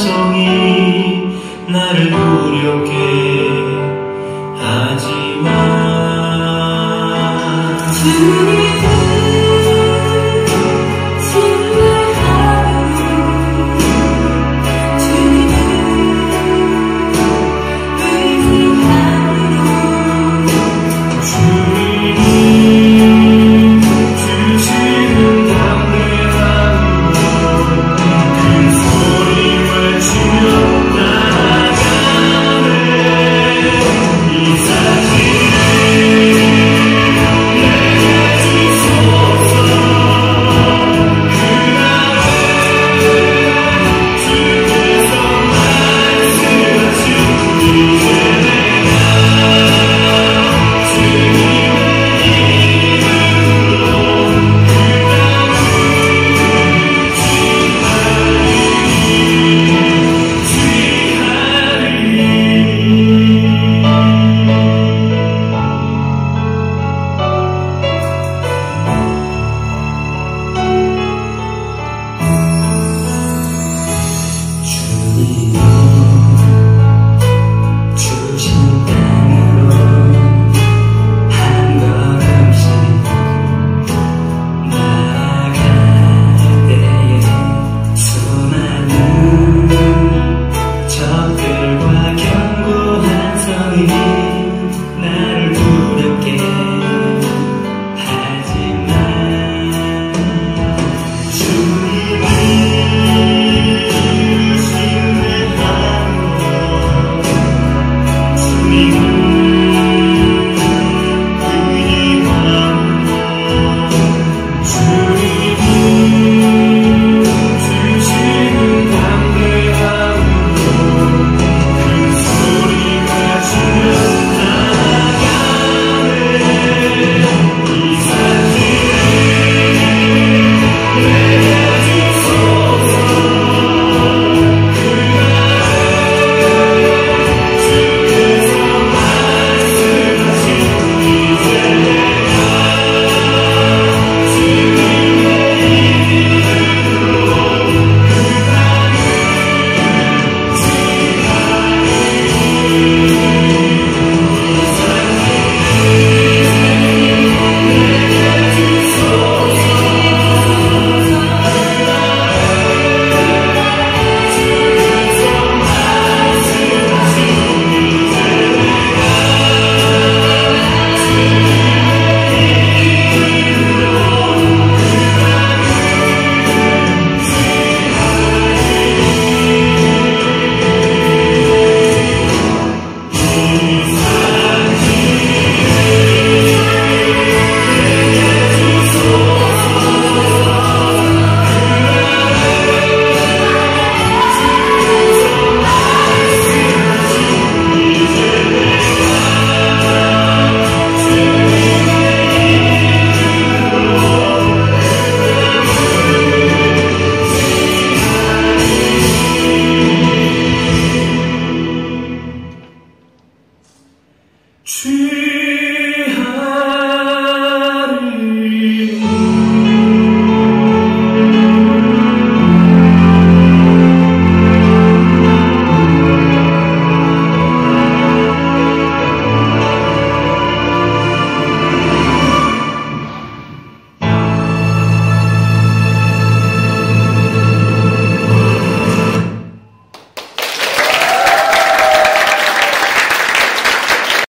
성이 나를 두렵게